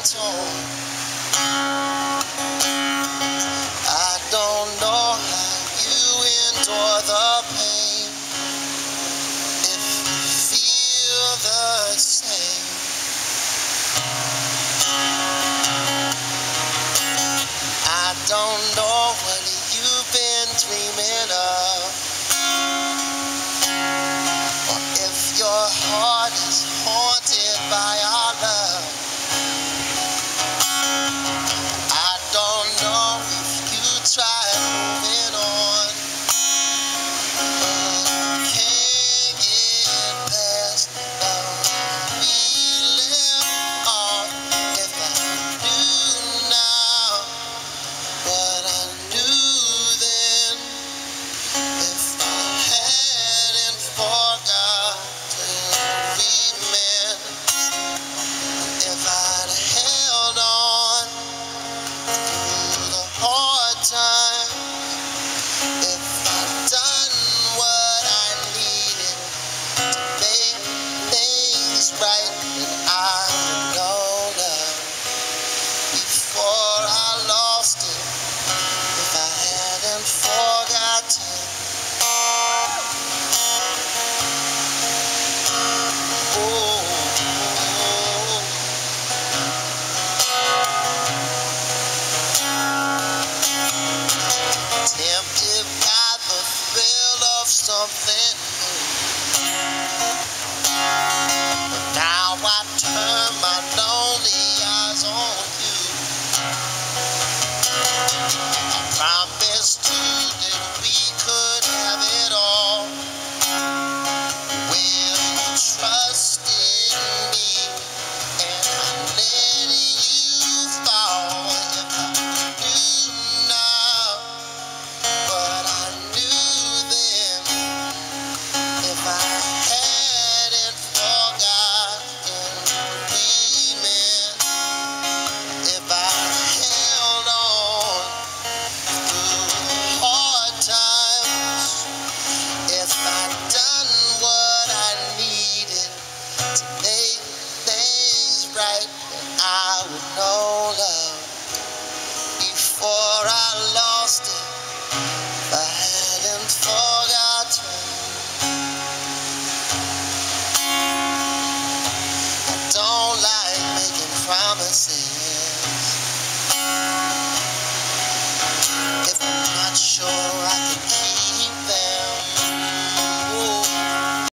that's all. I don't know how you endure the pain. If you feel the same. I don't know what you've been dreaming of. something. right I would know love before I lost it. If I hadn't forgotten, I don't like making promises.